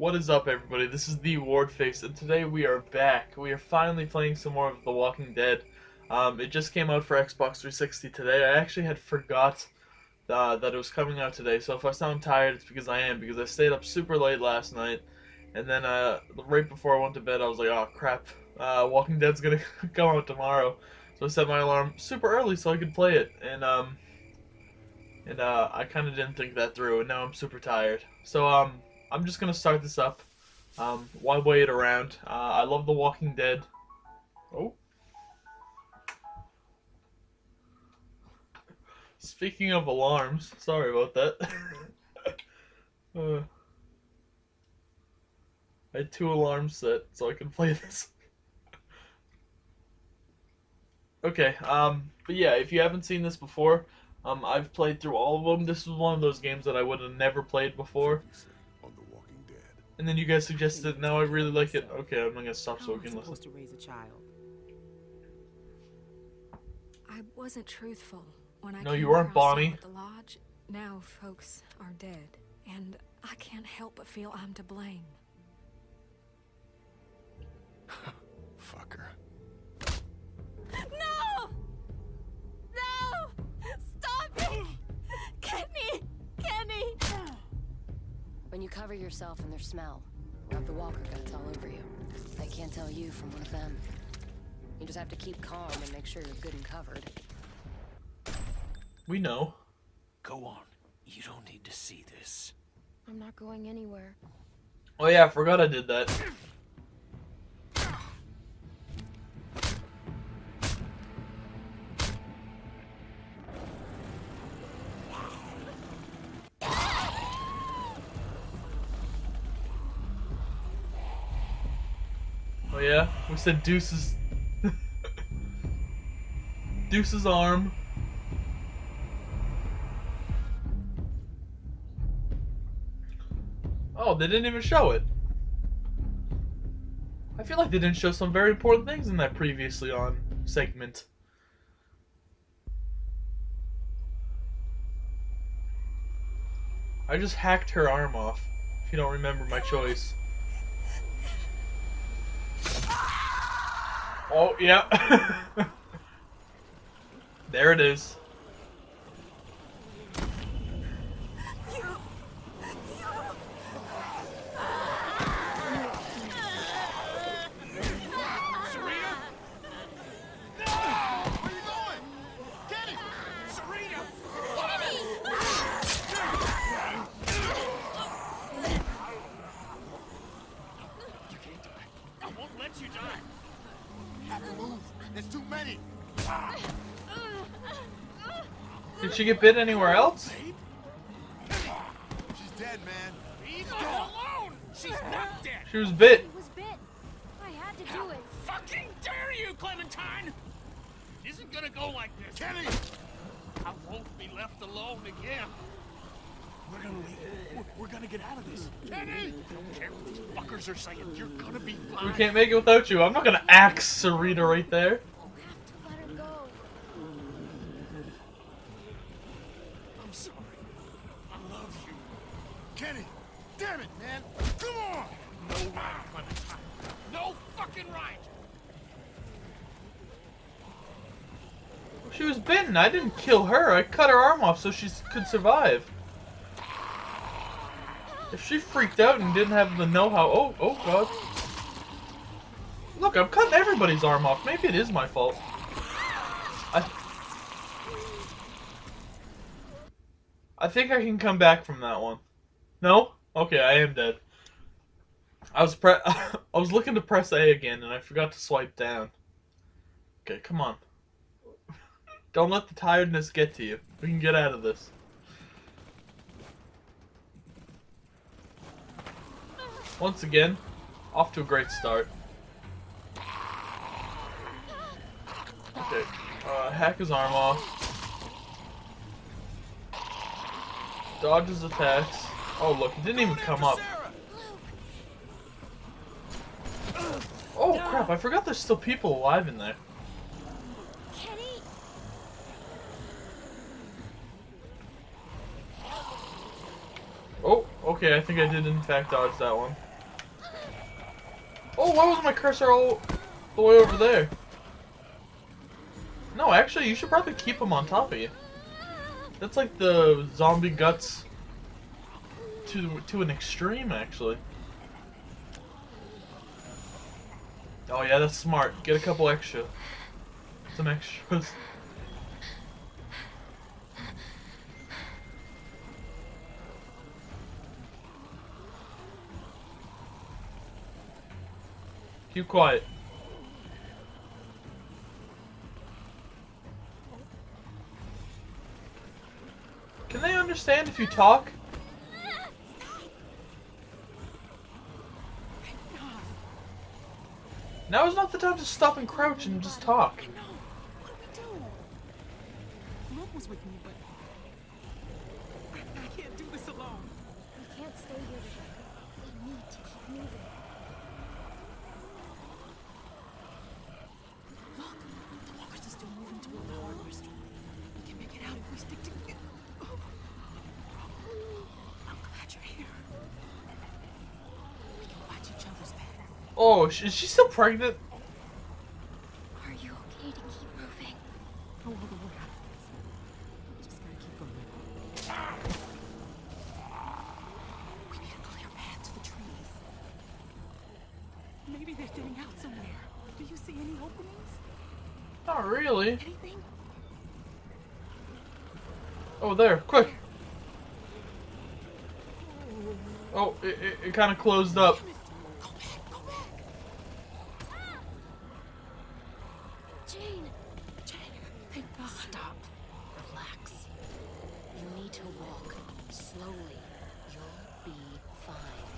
What is up, everybody? This is the Wardface, and today we are back. We are finally playing some more of The Walking Dead. Um, it just came out for Xbox 360 today. I actually had forgot uh, that it was coming out today, so if I sound tired, it's because I am, because I stayed up super late last night, and then uh, right before I went to bed, I was like, oh crap, uh, Walking Dead's gonna come out tomorrow. So I set my alarm super early so I could play it, and um, and uh, I kind of didn't think that through, and now I'm super tired. So um, I'm just gonna start this up. Um, why wait around? Uh, I love The Walking Dead. Oh. Speaking of alarms, sorry about that. uh, I had two alarms set so I can play this. okay, um, but yeah, if you haven't seen this before, um, I've played through all of them. This was one of those games that I would have never played before. And then you guys suggested it. Now I really like it. Okay, I'm gonna stop so we can I listen. supposed to raise a child? I wasn't truthful when I No, came you weren't, across Bonnie. at the lodge. Now folks are dead, and I can't help but feel I'm to blame. Fucker. When you cover yourself in their smell, rub the walker guts all over you. They can't tell you from one of them. You just have to keep calm and make sure you're good and covered. We know. Go on. You don't need to see this. I'm not going anywhere. Oh yeah, I forgot I did that. Oh yeah, we said Deuce's Deuce's arm. Oh, they didn't even show it. I feel like they didn't show some very important things in that previously on segment. I just hacked her arm off, if you don't remember my choice. Oh, yeah. there it is. Sarita? Where you going? Kenny! Sarita! You can't die. I won't let you die. Have to move. There's too many. Did she get bit anywhere else? She's dead, man. Leave her alone! She's not dead! She was bit. was bit. I had to How fucking dare you, Clementine! It isn't gonna go like this. Kenny! I won't be left alone again. We're gonna leave. We're, we're gonna get out of this. Kenny! I don't care what these fuckers are saying. You're gonna be fine. We can't make it without you. I'm not gonna axe Sarita right there. Let her go. I'm sorry. I love you. Kenny! Damn it, man! Come on! No right, Clementine. No fucking right! Bitten. I didn't kill her. I cut her arm off so she could survive. If she freaked out and didn't have the know-how, oh, oh god. Look, I'm cutting everybody's arm off. Maybe it is my fault. I, I think I can come back from that one. No? Okay, I am dead. I was pre- I was looking to press A again and I forgot to swipe down. Okay, come on. Don't let the tiredness get to you. We can get out of this. Once again, off to a great start. Okay, uh, hack his arm off. Dodge his attacks. Oh look, it didn't even come up. Oh crap, I forgot there's still people alive in there. Oh, okay, I think I did in fact dodge that one. Oh, why was my cursor all the way over there? No, actually, you should probably keep them on top of you. That's like the zombie guts to to an extreme, actually. Oh yeah, that's smart. Get a couple extra. Some extras. Keep quiet. Can they understand if you talk? Now is not the time to stop and crouch and just talk. I know. What we? Luke was with me, but I, I can't do this alone. We can't stay here together. We need to keep moving. Look, the walkers are still moving toward the hardware store. We can make it out if we stick together. I'm glad you're here. We can watch each other's back. Oh, is is she still pregnant? Are you okay to keep moving? Oh, oh, no other way out of this. Just gotta keep going. We need a clear path to the trees. Maybe they're getting out somewhere. Do you see any openings? Not really. Anything? Oh, there, quick. Oh, it, it, it kind of closed up. Damn it. Go back, go back. Jane! Jane, thank God. Stop. Relax. You need to walk slowly. You'll be fine.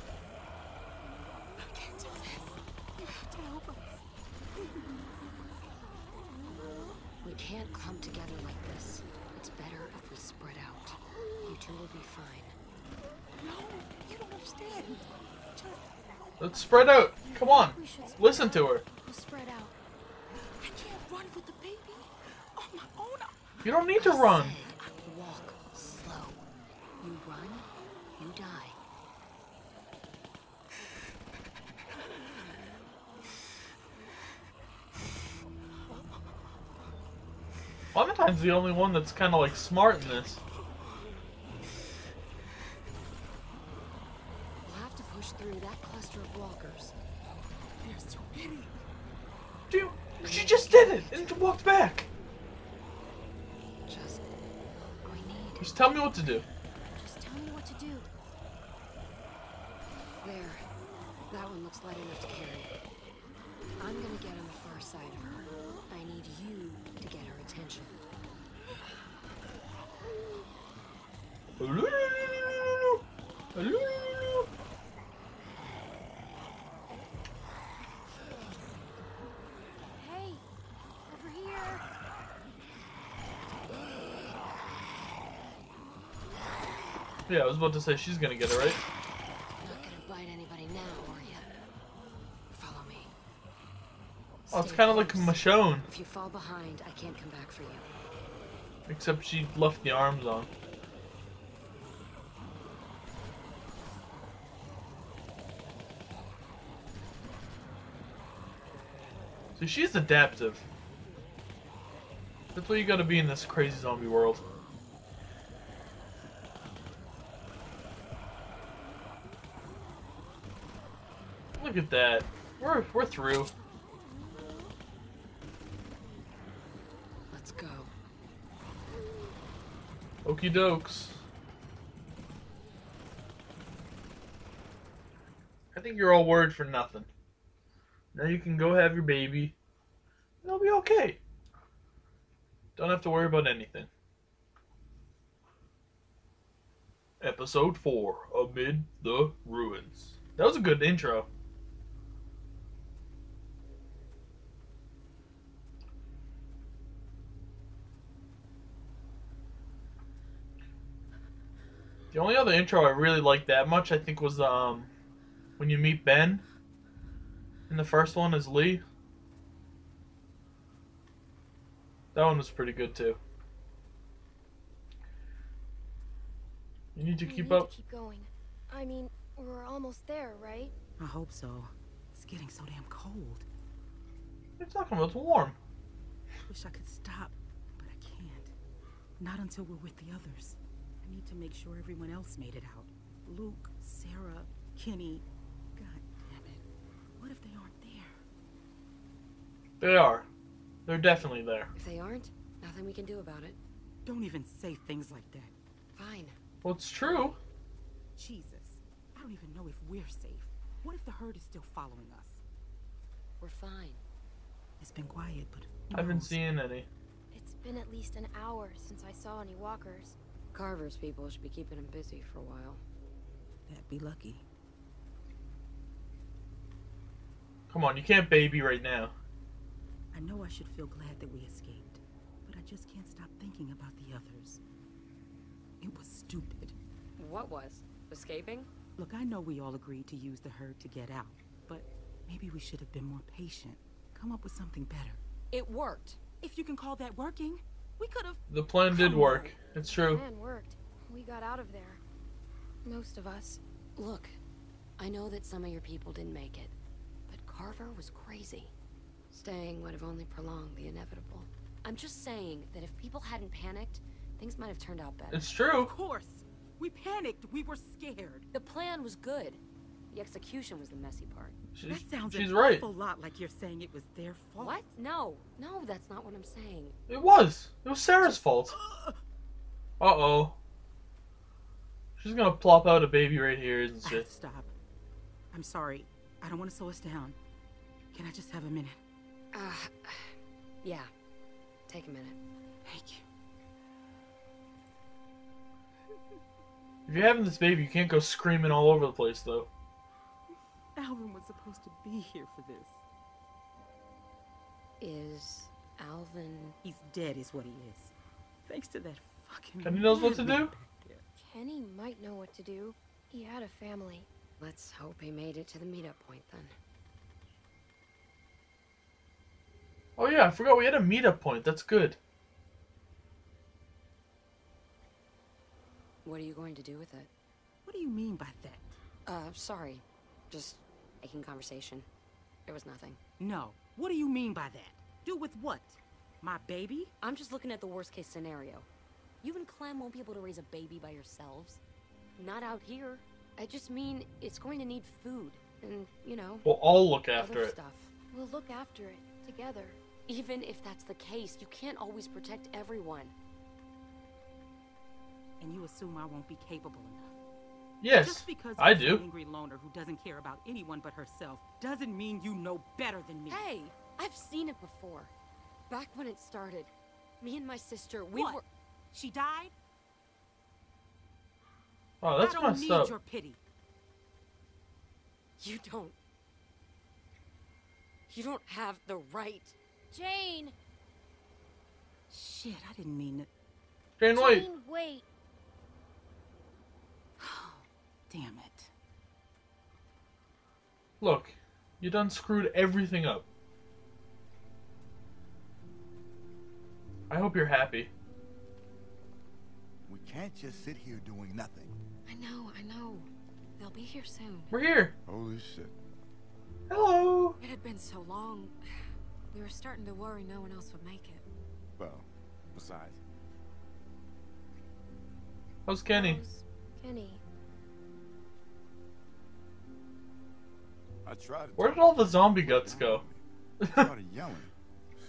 I can't do this. You have to help us. We can't clump together like this. It's better if we spread out. You two will be fine. No, you don't understand. Just, Let's spread out. Come on. We should spread Listen to her. We'll spread out. I run with the baby. On my own. You don't need to run. Said, walk slow. You run, you die. Clementine's the only one that's kind of like smart in this. We'll have to push through that cluster of walkers. There's too many. Dude, she just did it and walked back. Just we need. Just tell me what to do. Just tell me what to do. There. That one looks light enough to carry. I'm gonna get on the far side of her. I need you to get her attention. Hey! Over here! Yeah, I was about to say she's gonna get it right. Not gonna bite anybody now, are you? Follow me. Oh, it's kind of like. Michonne, If you fall behind, I can't come back for you. except she left the arms on. So she's adaptive. That's what you gotta be in this crazy zombie world. Look at that. We're we're through. Let's go. Okie dokes. I think you're all worried for nothing. Now you can go have your baby. It'll be okay. Don't have to worry about anything. Episode 4 Amid the Ruins. That was a good intro. The only other intro I really liked that much, I think, was um when you meet Ben. And the first one is Lee. That one was pretty good too. You need to We keep need up. To keep going. I mean, we're almost there, right? I hope so. It's getting so damn cold. What are you talking about? It's warm. Wish I could stop, but I can't. Not until we're with the others. I need to make sure everyone else made it out. Luke, Sarah, Kenny. God damn it. What if they aren't there? They are. They're definitely there. If they aren't, nothing we can do about it. Don't even say things like that. Fine. Well, it's true. Jesus. I don't even know if we're safe. What if the herd is still following us? We're fine. It's been quiet, but. I haven't seen any. It's been at least an hour since I saw any walkers. Carver's people should be keeping him busy for a while. That'd be lucky. Come on, you can't baby right now. I know I should feel glad that we escaped, but I just can't stop thinking about the others. It was stupid. What was? Escaping? Look, I know we all agreed to use the herd to get out, but maybe we should have been more patient. Come up with something better. It worked. If you can call that working, we could have. The plan did work. It's true. The plan worked. We got out of there. Most of us. Look, I know that some of your people didn't make it, but Carver was crazy. Staying would have only prolonged the inevitable. I'm just saying that if people hadn't panicked, things might have turned out better. It's true. Of course! We panicked. We were scared. The plan was good. The execution was the messy part. She's, That sounds she's an right. awful lot like you're saying it was their fault. What? No, no, that's not what I'm saying. It was. It was Sarah's fault. Uh oh. She's gonna plop out a baby right here, isn't I she? stop. I'm sorry. I don't want to slow us down. Can I just have a minute? Uh, yeah. Take a minute. Thank you. If you're having this baby, you can't go screaming all over the place, though. Alvin was supposed to be here for this. Is Alvin. He's dead, is what he is. Thanks to that fucking. Kenny knows what to do? Kenny might know what to do. He had a family. Let's hope he made it to the meetup point then. Oh yeah, I forgot we had a meetup point. That's good. What are you going to do with it? What do you mean by that? Uh, sorry. Just making conversation. There was nothing. No. What do you mean by that? Do with what? My baby? I'm just looking at the worst case scenario. You and Clem won't be able to raise a baby by yourselves. Not out here. I just mean it's going to need food and, you know, We'll all look after other it. stuff. We'll look after it together. Even if that's the case, you can't always protect everyone. And you assume I won't be capable enough. Yes, Just because I you're do. an angry loner who doesn't care about anyone but herself doesn't mean you know better than me. Hey, I've seen it before. Back when it started, me and my sister, we what? were. She died? Oh, that's I don't messed need up. your pity. You don't. You don't have the right. Jane! Shit, I didn't mean it. Jane, wait. Jane, wait. Damn it. Look, you done screwed everything up. I hope you're happy. We can't just sit here doing nothing. I know, I know. They'll be here soon. We're here. Holy shit. Hello. It had been so long. We were starting to worry no one else would make it. Well, besides, How's Kenny? How's Kenny. I tried to. Where did all the zombie guts go? Started yelling.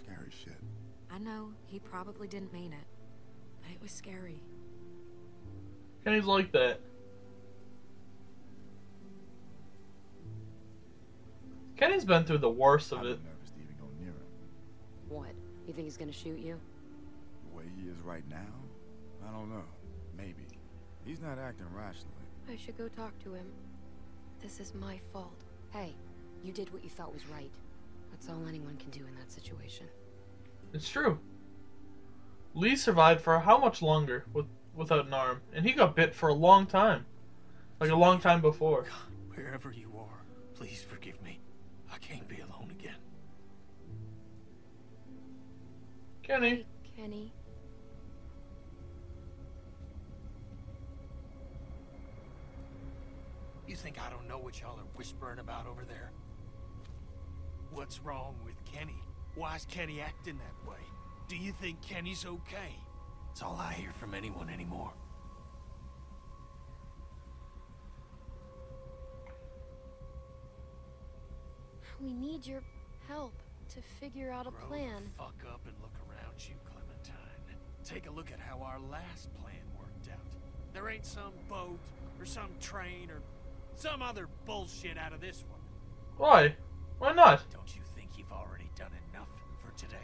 Scary shit. I know he probably didn't mean it, but it was scary. Kenny's like that. Kenny's been through the worst of it. nervous to even go near him. What? You think he's gonna shoot you? The way he is right now, I don't know. Maybe. He's not acting rationally. I should go talk to him. This is my fault. Hey, you did what you thought was right. That's all anyone can do in that situation. It's true. Lee survived for how much longer with without an arm, and he got bit for a long time, like a long time before. God, Wherever you are, please forgive me. I can't be alone again. Kenny, Hey, Kenny. Think I don't know what y'all are whispering about over there? What's wrong with Kenny? Why's Kenny acting that way? Do you think Kenny's okay? It's all I hear from anyone anymore. We need your help to figure out a Grow plan. the fuck up and look around you, Clementine. Take a look at how our last plan worked out. There ain't some boat, or some train, or some other bullshit out of this one. Why? Why not? Don't you think you've already done enough for today?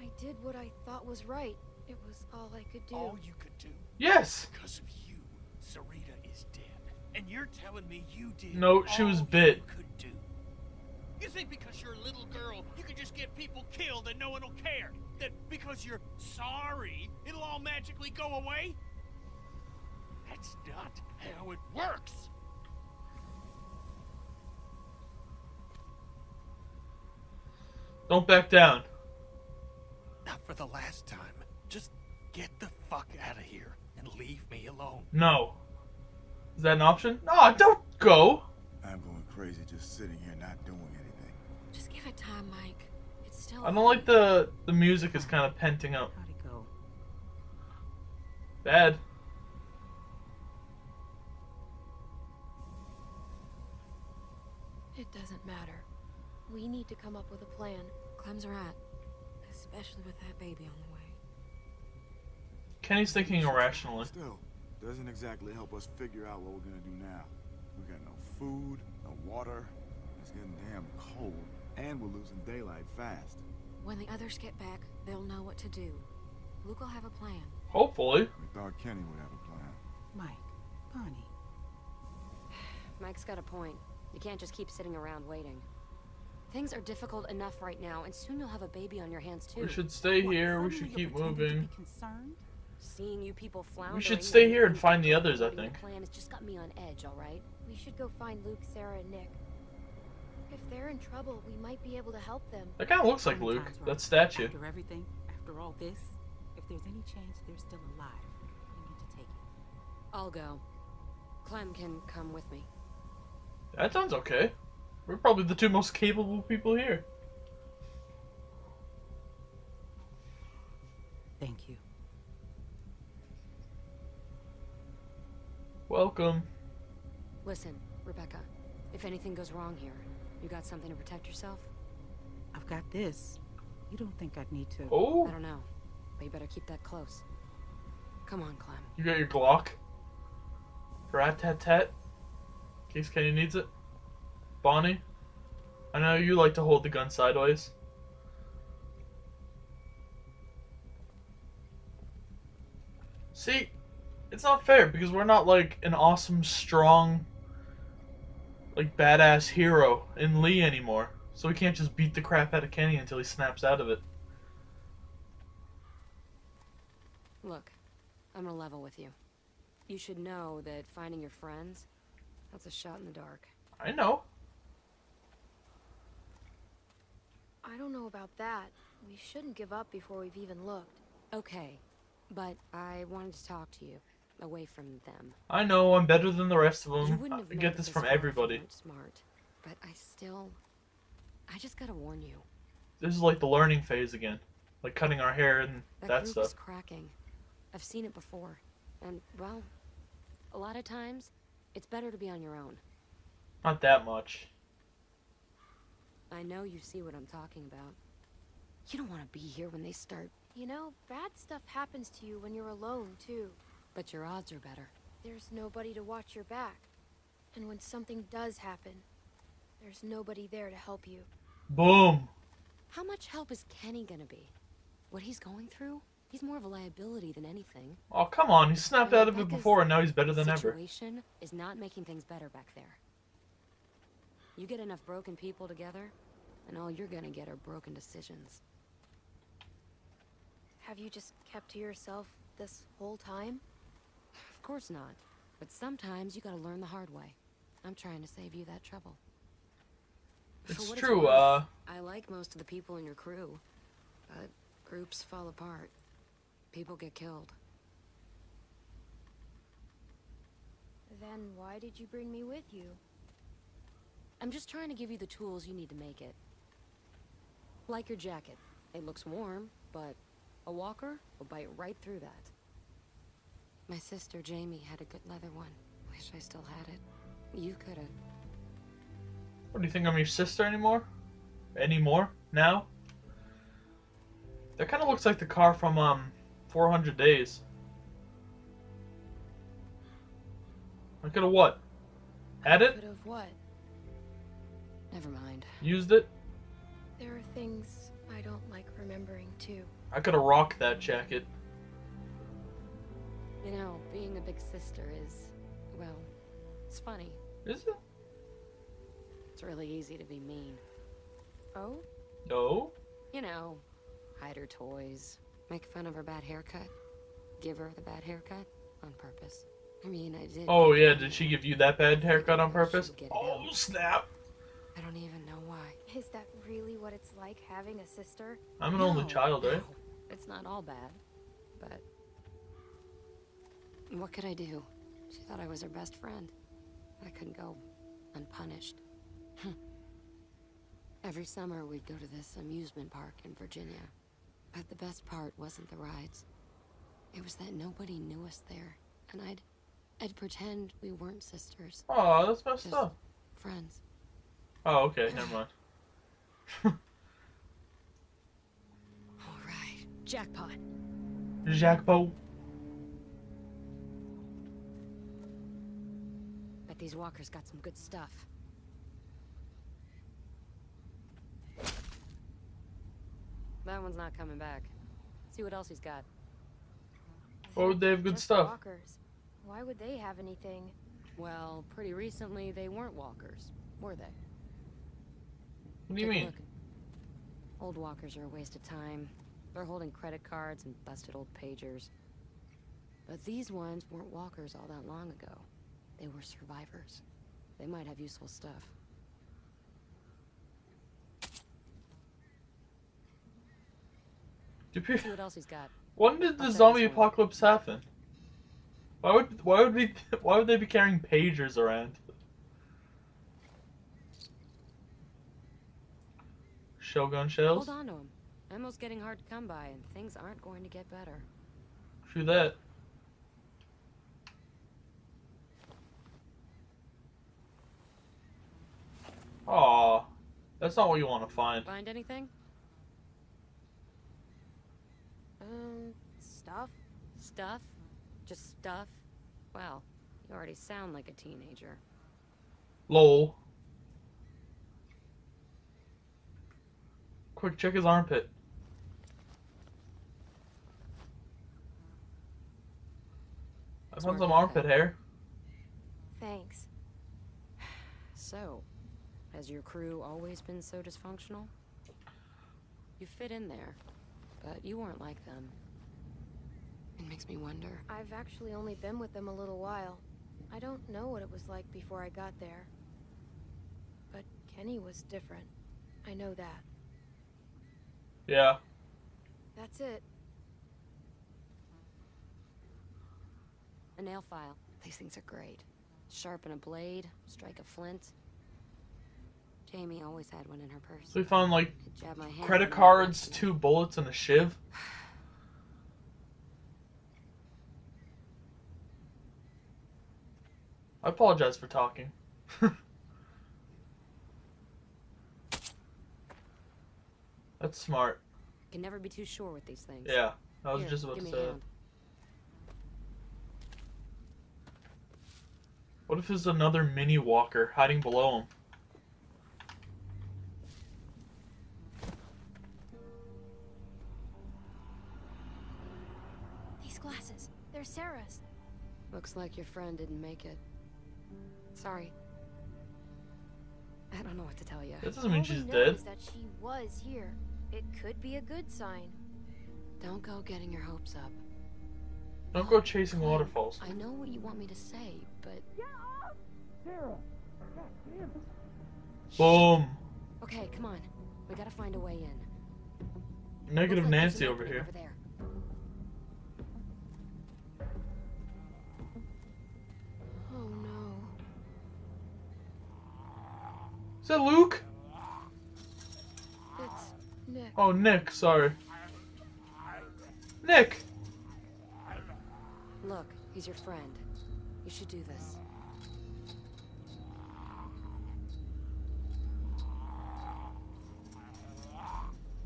I did what I thought was right. It was all I could do. All you could do Yes. because of you, Sarita is dead. And you're telling me you did No, she was bit. you could do. You think because you're a little girl, you can just get people killed and no one will care? That because you're sorry, it'll all magically go away? That's not how it works. Don't back down. Not for the last time. Just get the fuck out of here and leave me alone. No. Is that an option? No, don't go. I'm going crazy just sitting here not doing anything. Just give it time, Mike. It's still. I don't like the the music is kind of penting up. How'd it go? Bad. It doesn't matter. We need to come up with a plan. Clem's right. Especially with that baby on the way. Kenny's thinking irrationally. Still, doesn't exactly help us figure out what we're gonna do now. We got no food, no water. It's getting damn cold, and we're losing daylight fast. When the others get back, they'll know what to do. Luke will have a plan. Hopefully. We thought Kenny would have a plan. Mike, Bonnie, Mike's got a point. You can't just keep sitting around waiting. Things are difficult enough right now, and soon you'll have a baby on your hands too. We should stay What, here. We should keep moving. concerned? Seeing you people floundering. We should stay here and and find the others, I think. The plan has just got me on edge. All right. We should go find Luke, Sarah, and Nick. If they're in trouble, we might be able to help them. That kind of looks like Luke. Right. That statue. After everything, after all this, if there's any chance they're still alive, we need to take it. I'll go. Clem can come with me. That sounds okay. We're probably the two most capable people here. Thank you. Welcome. Listen, Rebecca. If anything goes wrong here, you got something to protect yourself? I've got this. You don't think I'd need to? Oh, I don't know, but you better keep that close. Come on, Clem. you got your Glock. Rat tat tat. In case Kenny needs it. Bonnie, I know you like to hold the gun sideways. See, it's not fair because we're not like an awesome, strong, like badass hero in Lee anymore. So we can't just beat the crap out of Kenny until he snaps out of it. Look, I'm gonna level with you. You should know that finding your friends, that's a shot in the dark. I know. I don't know about that. We shouldn't give up before we've even looked. Okay, but I wanted to talk to you, away from them. I know I'm better than the rest of them. I get this from far if you everybody. smart, but I still, I just gotta warn you. This is like the learning phase again. Like cutting our hair and That, that stuff. cracking. I've seen it before, and well, a lot of times, it's better to be on your own. Not that much. I know you see what I'm talking about. You don't want to be here when they start, You know, bad stuff happens to you when you're alone, too. But your odds are better. There's nobody to watch your back. And when something does happen, there's nobody there to help you. Boom. How much help is Kenny gonna be? What he's going through? He's more of a liability than anything. Oh come on, he snapped And out of it before and now he's better than ever. situation is not making things better back there. You get enough broken people together, and all you're gonna get are broken decisions. Have you just kept to yourself this whole time? course not. But sometimes you gotta learn the hard way. I'm trying to save you that trouble. It's true, it's uh... I like most of the people in your crew. But groups fall apart. People get killed. Then why did you bring me with you? I'm just trying to give you the tools you need to make it. Like your jacket. It looks warm, but a walker will bite right through that. My sister Jamie had a good leather one. Wish I still had it. You could've. What do you think I'm your sister anymore? Anymore? Now? That kind of looks like the car from um 400 Days. I could have what? Had it? Could have what? Never mind. Used it? There are things I don't like remembering too. I could have rocked that jacket. You know, being a big sister is, well, it's funny. Is it? It's really easy to be mean. Oh? No. You know, hide her toys, make fun of her bad haircut, give her the bad haircut on purpose. I mean, I did. Oh yeah, did she give you that bad haircut on purpose? get Oh snap! I don't even know why. Is that really what it's like having a sister? I'm an only child, right? no, It's not all bad, but what could I do? She thought I was her best friend. I couldn't go unpunished. Every summer we'd go to this amusement park in Virginia. But the best part wasn't the rides. It was that nobody knew us there, and I'd I'd pretend we weren't sisters, Oh, that's messed Just- up. friends. Oh, okay, never mind. All right, jackpot. Jackpo. Bet these walkers got some good stuff. That one's not coming back. See what else he's got. Why would they have good Just stuff? Walkers. Why would they have anything? Well, pretty recently they weren't walkers, were they? What do you Take mean? look. Old walkers are a waste of time. They're holding credit cards and busted old pagers. But these ones weren't walkers all that long ago. They were survivors. They might have useful stuff. See what else he's got. When did the zombie apocalypse happen? Why would why would we why would they be carrying pagers around? Shogun shells? Hold on to him. Ammo's getting hard to come by, and things aren't going to get better. True that. Aw, that's not what you want to find. Find anything? Um, stuff? Stuff? Just stuff? Well, you already sound like a teenager. Lol. Quick, check his armpit. I found some armpit hair. Thanks. So, has your crew always been so dysfunctional? You fit in there, but you weren't like them. It makes me wonder. I've actually only been with them a little while. I don't know what it was like before I got there. But Kenny was different. I know that. Yeah. That's it. A nail file. These things are great. Sharpen a blade, strike a flint. Jamie always had one in her purse. So we found like I'd jab my hand credit cards, two bullets, and a shiv. I apologize for talking. That's smart. Can never be too sure with these things. Yeah, I was Here, just about to say. What if there's another mini walker hiding below him? Glasses. Sarah's. Looks like your friend didn't make it. Sorry. I don't know what to tell you. That doesn't mean she's we know dead. that she was here. It could be a good sign. Don't go getting your hopes up. Don't go chasing Clem, waterfalls. I know what you want me to say, but Yeah Sarah. Boom. okay, come on. We gotta find a way in. Negative Looks like Nancy over here. Over there. Is that Luke? It's Nick. Oh, Nick, sorry. Nick! Look, he's your friend. You should do this.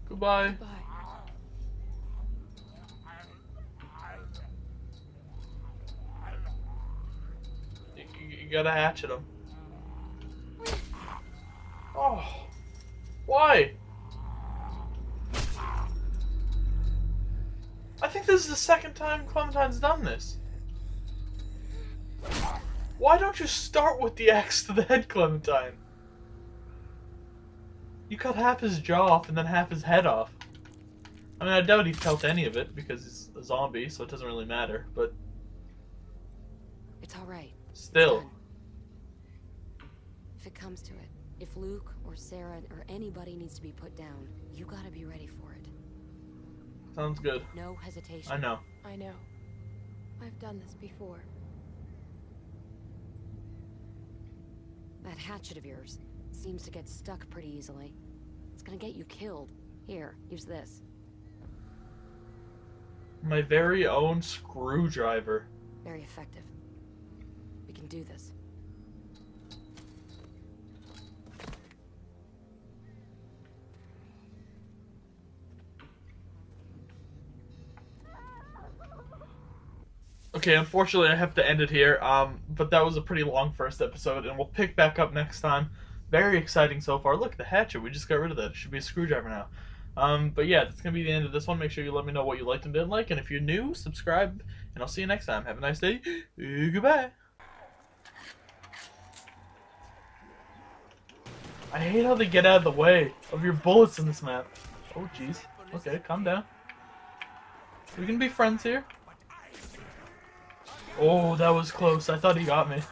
Goodbye. Bye. You, you- you gotta hatchet him. Oh. Why? I think this is the second time Clementine's done this. Why don't you start with the axe to the head, Clementine? You cut half his jaw off and then half his head off. I mean, I doubt he felt any of it because he's a zombie, so it doesn't really matter, but It's all right. Still. If it comes to it, if Luke or Sarah or anybody needs to be put down, you gotta be ready for it. Sounds good. No hesitation. I know. I know. I've done this before. That hatchet of yours seems to get stuck pretty easily. It's gonna get you killed. Here, use this. My very own screwdriver. Very effective. We can do this. Okay, unfortunately, I have to end it here. Um, but that was a pretty long first episode, and we'll pick back up next time. Very exciting so far. Look, the hatchet. We just got rid of that. It should be a screwdriver now. Um, but yeah, that's gonna be the end of this one. Make sure you let me know what you liked and didn't like, and if you're new, subscribe, and I'll see you next time. Have a nice day. Goodbye. I hate how they get out of the way of your bullets in this map. Oh, jeez. Okay, calm down. We can be friends here. Oh, that was close. I thought he got me.